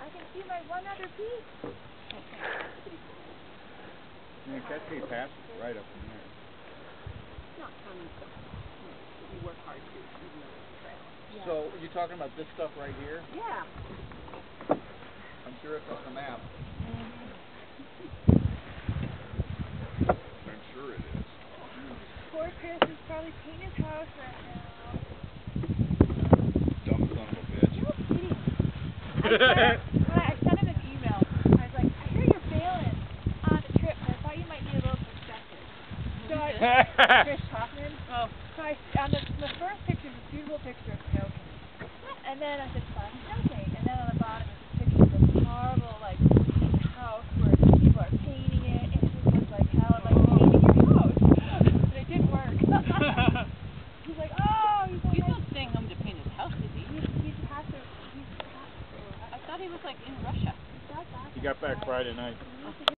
I can see my one other piece. You catch me passes right up in there. not common stuff. You work hard to, even though it's a trail. So you're talking about this stuff right here? Yeah. I'm sure it's on the map. I'm sure it is. Poor Chris is probably painting his house right now. Dumb son of a bitch. No kidding. I sent, when I sent him an email. I was like, I hear you're bailing on the trip, but I thought you might need a little perspective. So I, Chris Hoffman. Oh. So I, on the, the first picture, is a beautiful picture of snow. And then I said, fun Snowking. And then on the bottom is a picture of this horrible, like, house where people are painting it, and it just looks like hell. I'm like, painting your house. But it didn't work. he's like, oh, he's like, He's not staying home to paint his house, is he? he's, he's has to, he's got, I thought he was like in Russia. he's got that. He got back Friday night. He needs to